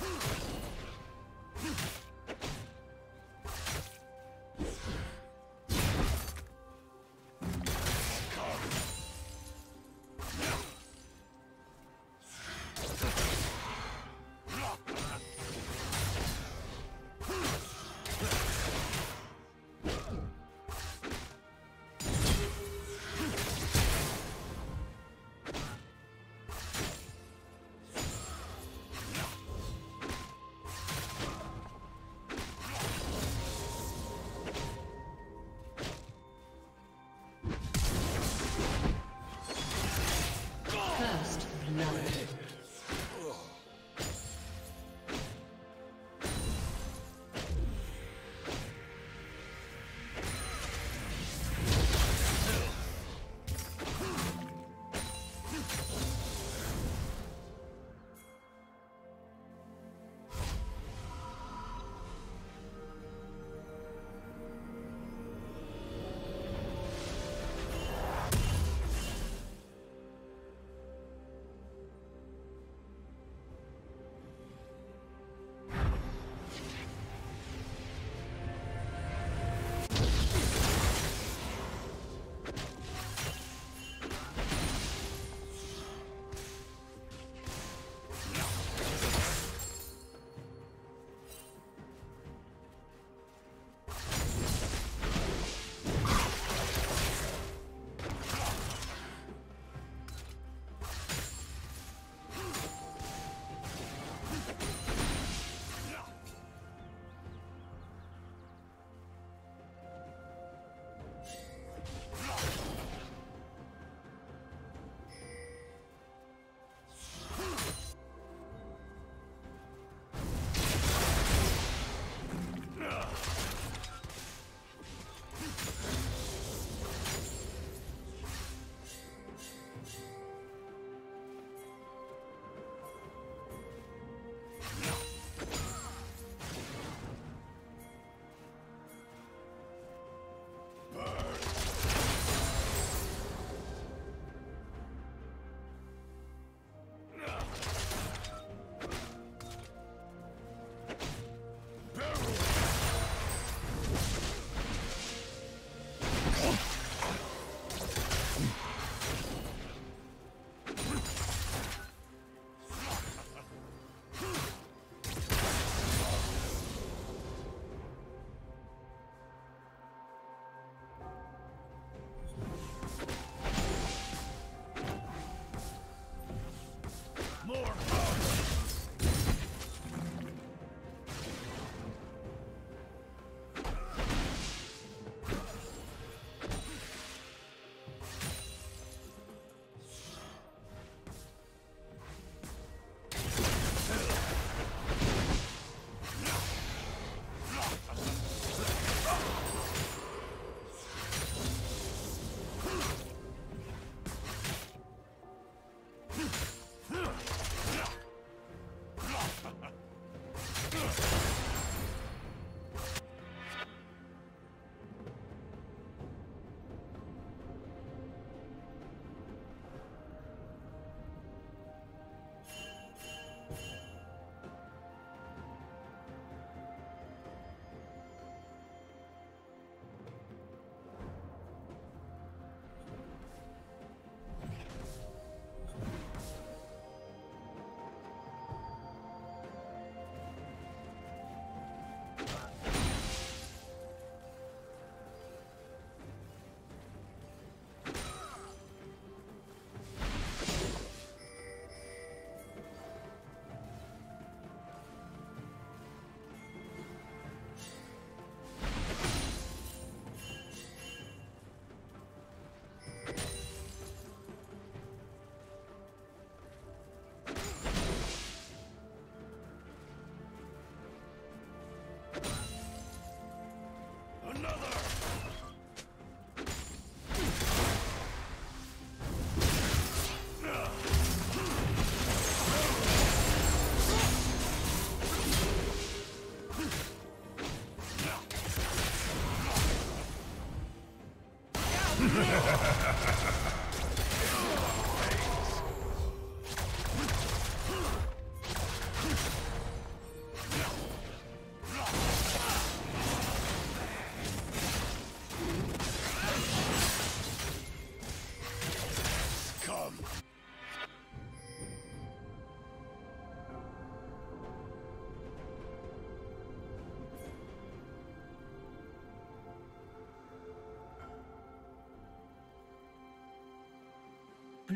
Hmph!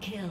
Kill.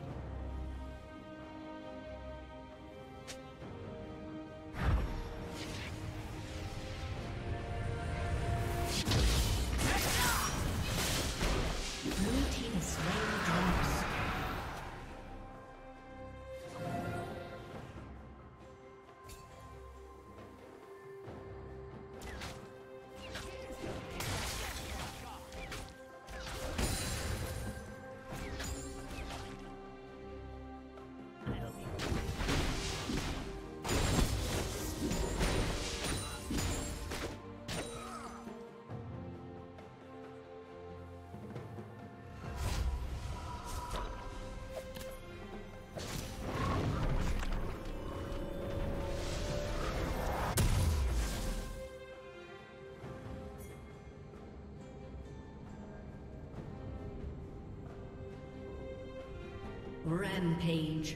Rampage.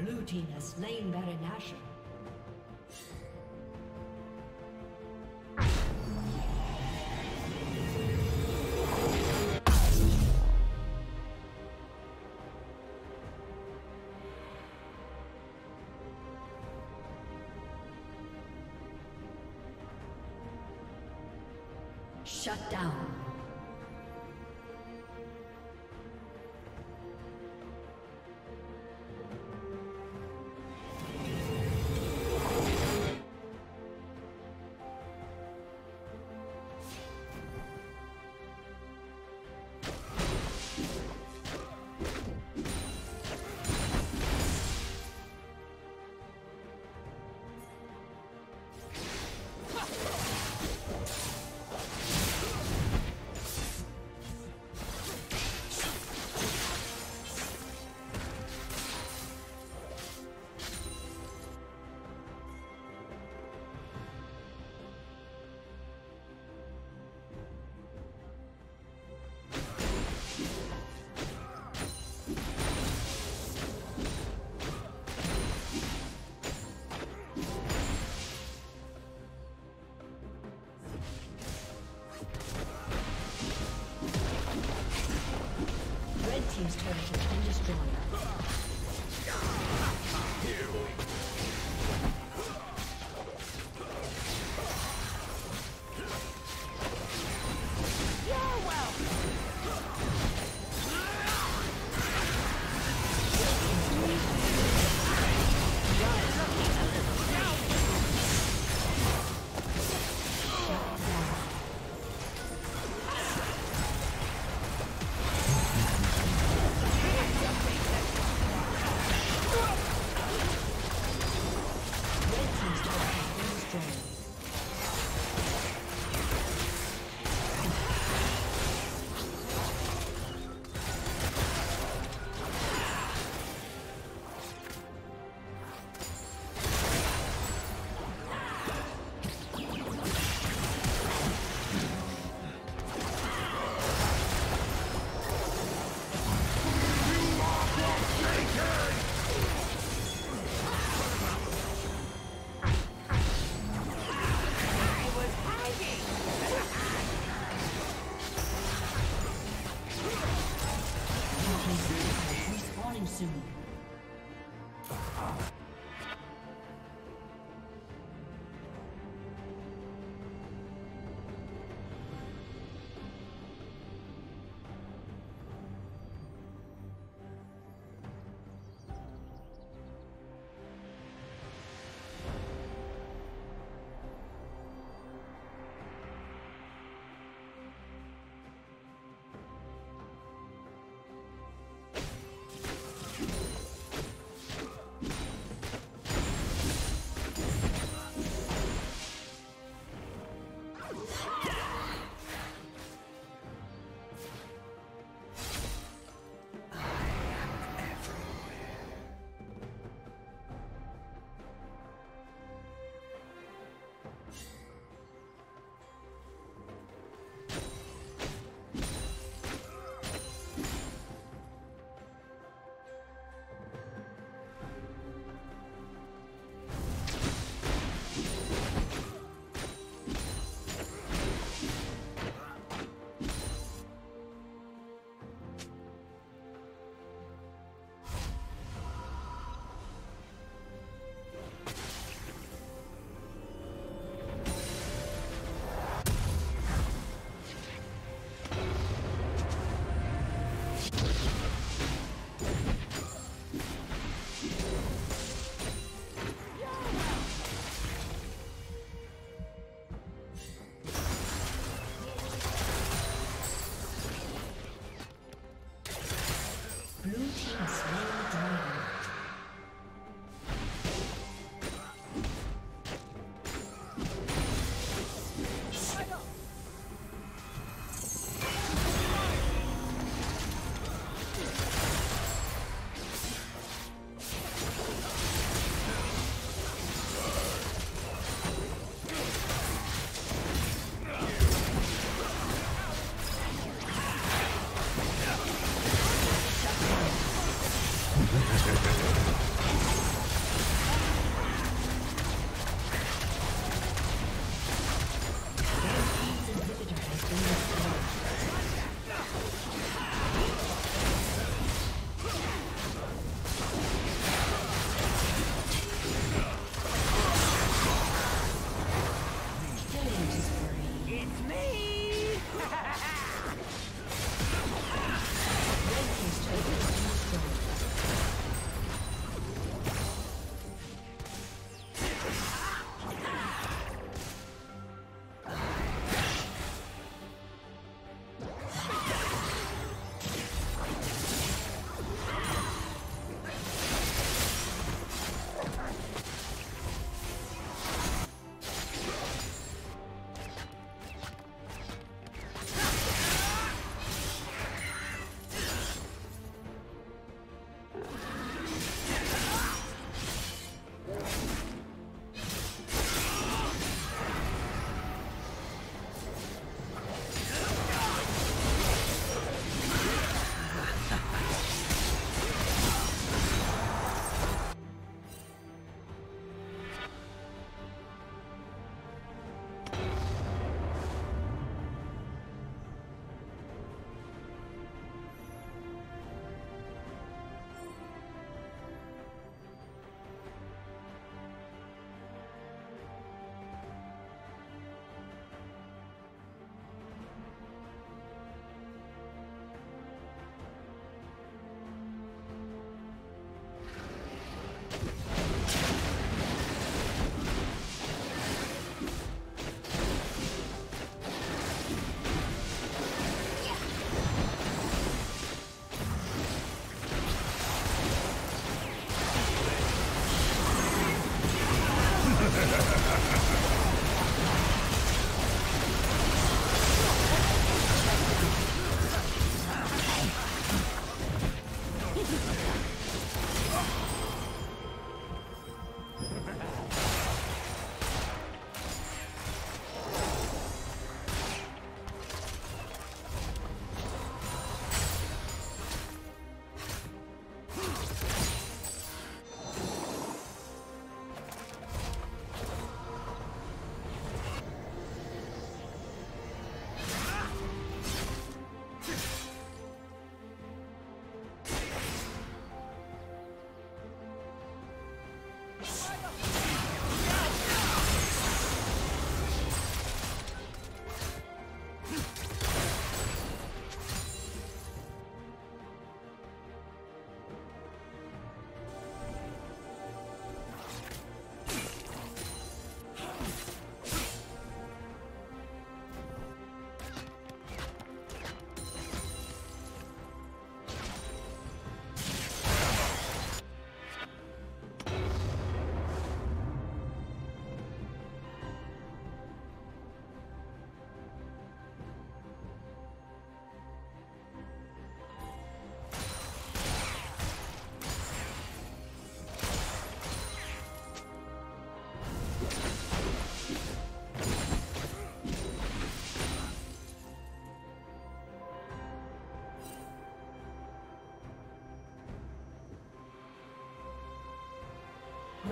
Blue team has slain Baron Nashor. Shut down.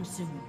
Respawning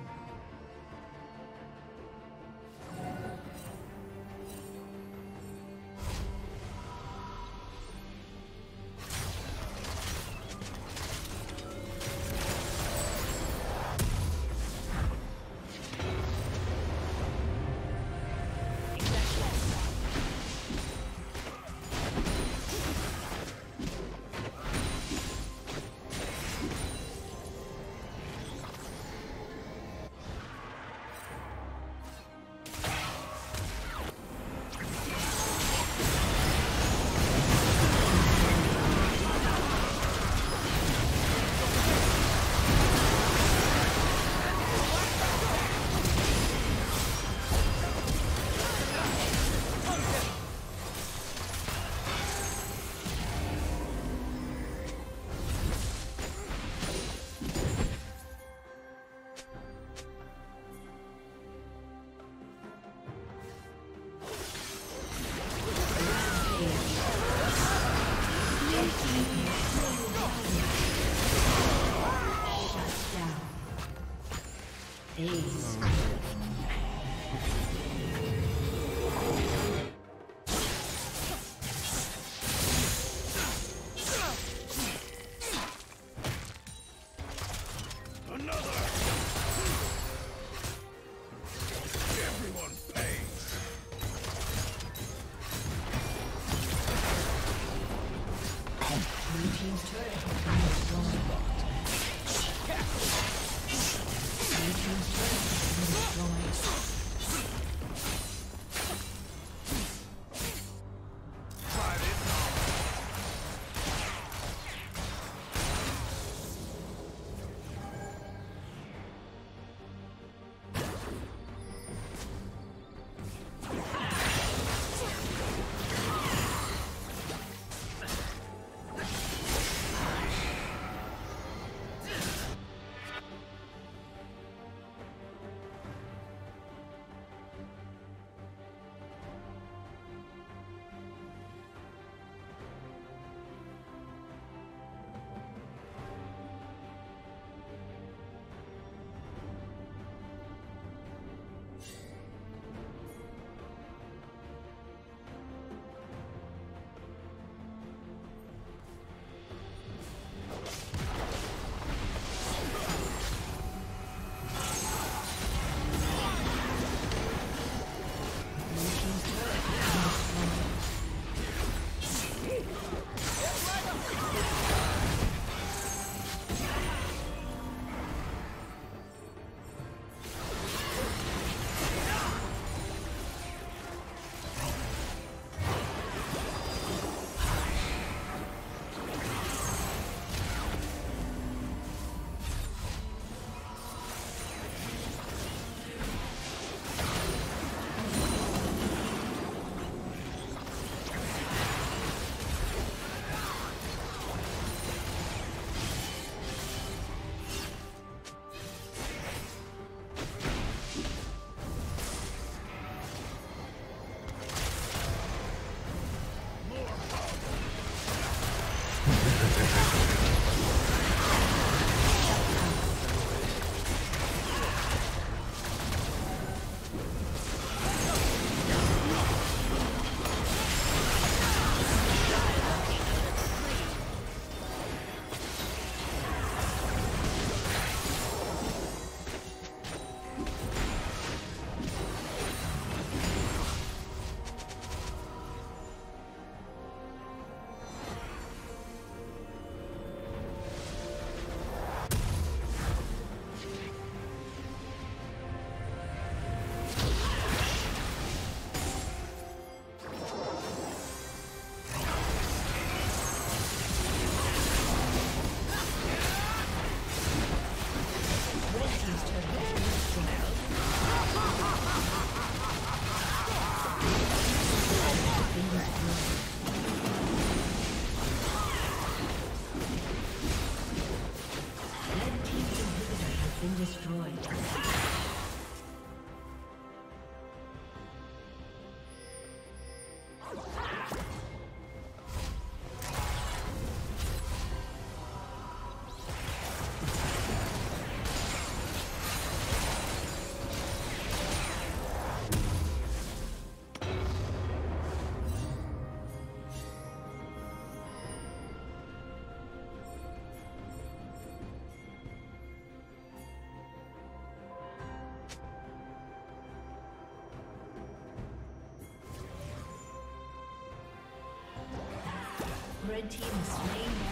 Red team is slain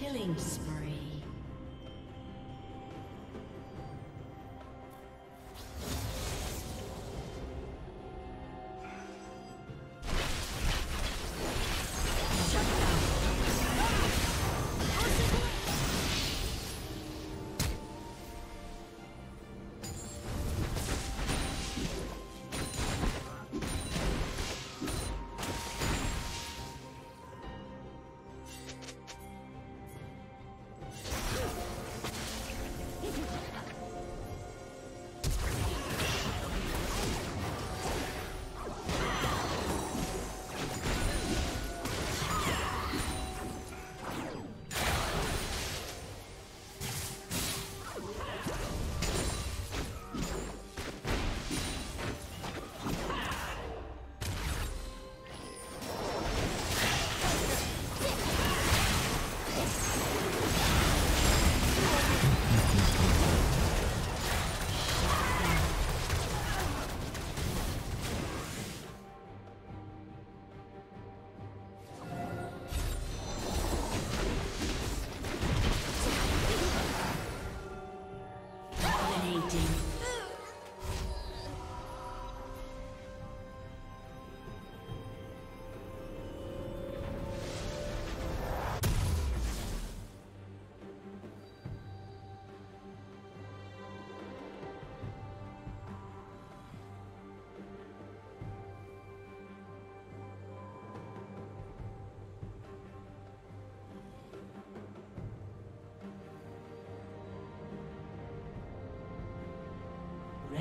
Killing spree.